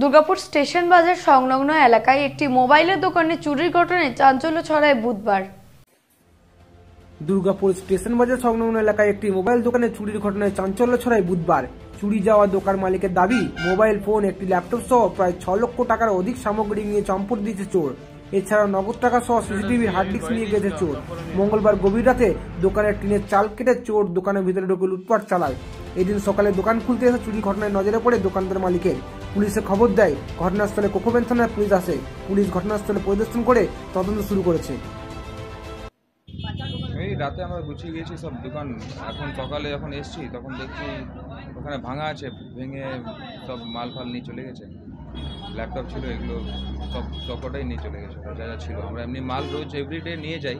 Durgapur station বাজার সংলগ্ন এলাকায় একটি মোবাইলের দোকানে চুরির ঘটনায় চাঞ্চল্য ছড়ায় বুধবার। দুর্গাপুর স্টেশন বাজার সংলগ্ন এলাকায় একটি মোবাইল দোকানে চুরির ঘটনায় চাঞ্চল্য ছড়ায় বুধবার। চুরি যাওয়া দোকান মালিকের দাবি, মোবাইল, ফোন, একটি ল্যাপটপ সহ প্রায় ছ লক্ষ টাকার অধিক সামগ্রী নিয়ে চম্পট দিয়েছে চোর। এছাড়া নগদ টাকা সহ সিসিটিভি হার্ড ডিস্ক নিয়ে গেছে চোর। মঙ্গলবার গভীর রাতে দোকানের টিনের চাল কেটে চোর দোকানের ভিতরে ঢুকে লুটপাট চালায়। এদিন সকালে দোকান খুলতে এসে চুরি ঘটনায় নজরে পড়ে দোকানদার মালিকের। পুলিশে খবর দেয়, ঘটনাস্থলে কোকোবেন থানার পুলিশ আসে। পুলিশ ঘটনাস্থলে পরিদর্শন করে তদন্ত শুরু করেছে। এই রাতে আমরা গুছিয়ে গিয়েছি সব দোকান। এখন সকালে যখন এসছি, তখন দেখছি ওখানে ভাঙা আছে, ভেঙে সব মাল ফাল নিয়ে চলে গেছে। ল্যাপটপ ছিল, এগুলো সব সবকটাই নিয়ে চলে গেছে, যা যা ছিল। আমরা এমনি মাল রোজ এভরিডে নিয়ে যাই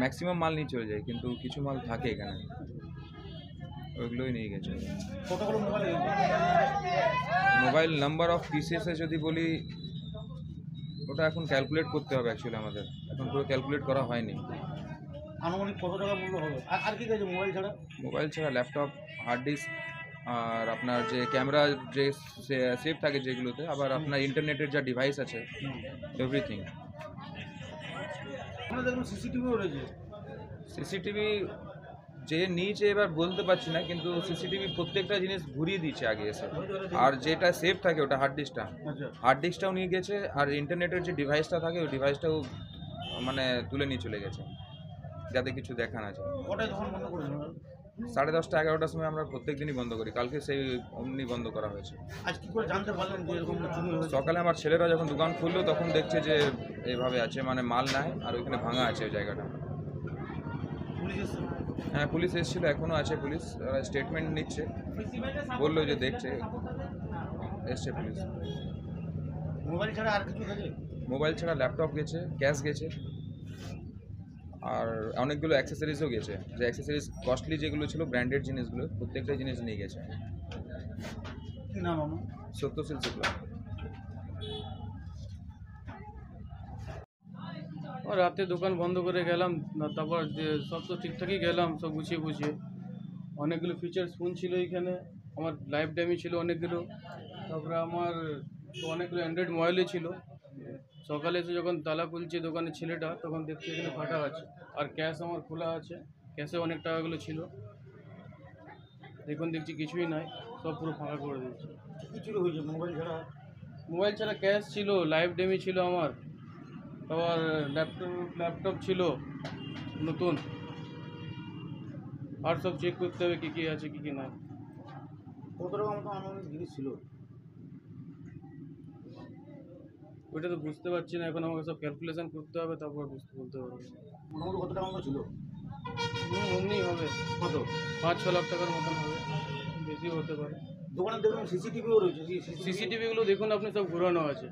ম্যাক্সিমাম মাল নিয়ে চলে যাই, কিন্তু কিছু মাল থাকে এখানে। ওইগুলোই নিয়ে গেছে। মোবাইল নাম্বার অফ পিসেসে যদি বলি ওটা এখন ক্যালকুলেট করতে হবে অ্যাকচুয়ালি আমাদের। এখন পুরো ক্যালকুলেট করা হয়নি। আনুমানিক কত টাকা মূল্য হবে? আর কি গেছে মোবাইল ছাড়া? মোবাইল ছাড়া ল্যাপটপ হার্ড ডিস্ক আর আপনার যে ক্যামেরা যে সেভ থাকে যেগুলোতে আবার আপনার ইন্টারনেটের যা ডিভাইস আছে এভরিথিং সিসিটিভিও রয়েছে? সিসিটিভি যে নিয়েছে এবার বলতে পারছি না কিন্তু সিসিটিভি প্রত্যেকটা জিনিস ঘুরিয়ে দিচ্ছে আগে এসে। আর যেটা সেভ থাকে ওটা হার্ড ডিস্কটা হার্ড ডিস্কটাও নিয়ে গেছে আর ইন্টারনেটের যে ডিভাইসটা থাকে ওই ডিভাইসটাও মানে তুলে নিয়ে চলে গেছে যাতে কিছু দেখা না যায়। সাড়ে দশটা এগারোটার সময় আমরা প্রত্যেক দিনই বন্ধ করি। কালকে সেই অমনি বন্ধ করা হয়েছে? সকালে আমার ছেলেরা যখন দোকান খুললো তখন দেখছে যে এভাবে আছে মানে মাল নাই আর ওইখানে ভাঙা আছে ওই জায়গাটা। হ্যাঁ পুলিশ এসেছিল এখনও আছে পুলিশ। ওরা স্টেটমেন্ট নিচ্ছে। বলল যে দেখছে এসছে পুলিশ। মোবাইল ছাড়া আর কিছু গেছে? মোবাইল ছাড়া ল্যাপটপ গেছে ক্যাশ গেছে। আর অনেকগুলো অ্যাক্সেসরিজও গেছে। যে অ্যাক্সেসরিজ কস্টলি যেগুলো ছিল ব্র্যান্ডেড জিনিসগুলো প্রত্যেকটা জিনিস নিয়ে গেছে। কি নাম আমার সত্যশীল শুক্লা। রাতে দোকান বন্ধ করে গেলাম তারপর যে সব তো ঠিকঠাকই গেলাম সব গুছিয়ে গুছিয়ে। অনেকগুলো ফিচার্স ফোন ছিল এখানে আমার লাইফ টাইমই ছিল অনেকগুলো। তারপরে আমার তো অনেকগুলো অ্যান্ড্রয়েড মোবাইলই ছিল। সকালে এসে যখন তালা খুলছে দোকানের ছেলেটা তখন দেখছি এখানে ফাটা আছে। আর ক্যাশ আমার খোলা আছে ক্যাশে অনেক টাকাগুলো ছিল। এখন দেখছি কিছুই নাই সব পুরো ফাঁকা করে হয়েছে মোবাইল ছাড়া? মোবাইল ছাড়া ক্যাশ ছিল লাইভ ডেমি ছিল আমার। আবার ল্যাপটপ ল্যাপটপ ছিল নতুন। আর সব চেক করতে হবে কী কী আছে কী কী নাই। কত রকম মতো আনুমানিক জিনিস ছিল? ওইটা তো বুঝতে পারছি না এখন আমাকে সব ক্যালকুলেশন করতে হবে তারপর বুঝতে বলতে পারব। মোটামুটি কত টাকা ছিল? হুম অমনি হবে। কত? পাঁচ ছ লাখ টাকার মতন হবে বেশি হতে পারে। দোকানে দেখুন সিসিটিভিও রয়েছে সিসিটিভিগুলো দেখুন আপনি সব ঘুরানো আছে।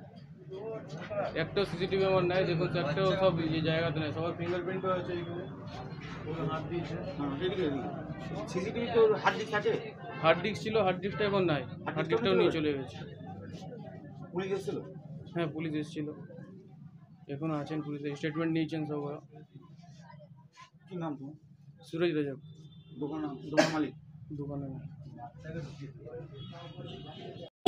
একটাও সিসিটিভি আমার নাই দেখুন একটাও সব এই জায়গাতে নেই সবার ফিঙ্গারপ্রিন্টও আছে এখানে। দিয়েছে। সিসিটিভি তো হার্ড ডিস্ক আছে? হার্ড ডিস্ক ছিল হার্ড ডিস্কটা এখন নাই। হার্ড ডিস্কটাও নিয়ে চলে গেছে। পুলিশ এসেছিল? হ্যাঁ পুলিশ এসেছিল। এখনও আছেন পুলিশে স্টেটমেন্ট নিয়েছেন সব ওরা। কি নাম তোমার? সুরজ রাজা দোকান দোকান মালিক? দোকানে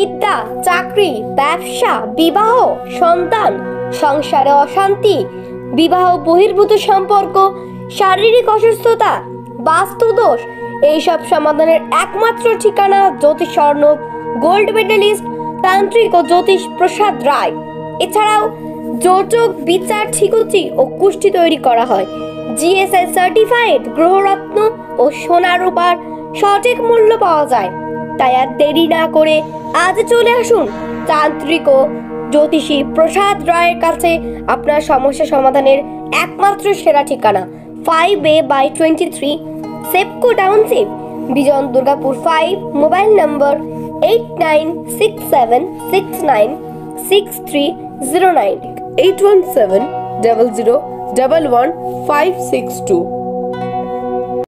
বিদ্যা, চাকরি, ব্যবসা, বিবাহ, সন্তান, সংসারে অশান্তি, বিবাহ বহির্ভূত সম্পর্ক, শারীরিক অসুস্থতা, বাস্তুদোষ, এইসব সমাধানের একমাত্র ঠিকানা জ্যোতিষ স্বর্ণব গোল্ড মেডেলিস্ট, তান্ত্রিক ও জ্যোতিষ প্রসাদ রায়। এছাড়াও যোজক বিচার, ঠিকুচি ও কুষ্টি তৈরি করা হয়। জিএসআই সার্টিফাইড গ্রহরত্ন ও সোনা রূপার সঠিক মূল্য পাওয়া যায়। তাই আর দেরি না করে আজ চলে আসুন তান্ত্রিক ও জ্যোতিষী প্রসাদ রায়ের কাছে আপনার সমস্যা সমাধানের একমাত্র সেরা ঠিকানা five A by twenty three Sepco township Bijan Durgapur five mobile number eight nine six seven six nine six three zero nine eight one seven double zero double one five six two